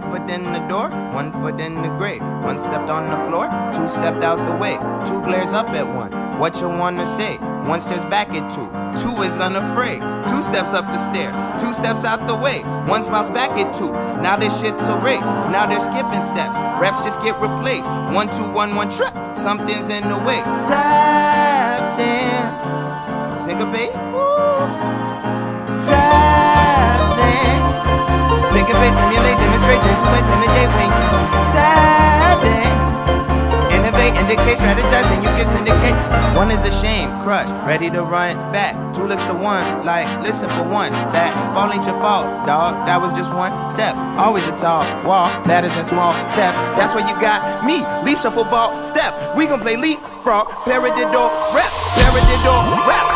foot in the door, one foot in the grave. One stepped on the floor, two stepped out the way. Two glares up at one. What you wanna say? One stares back at two. Two is unafraid. Two steps up the stair, two steps out the way. One smiles back at two. Now this shit's a race. Now they're skipping steps. Reps just get replaced. One, two, one, one trip. Something's in the way. Tap dance. Syncopate. Woo. To intimidate when you. Innovate, indicate, strategize, then you can syndicate. One is ashamed, crushed, ready to run back. Two looks to one, like, listen for once. That fall ain't your fault, dog. That was just one step. Always a tall wall, ladders and small steps. That's where you got me. Leap shuffle ball, step. We gon' play leapfrog, paradiddle, rap, paradiddle, rap.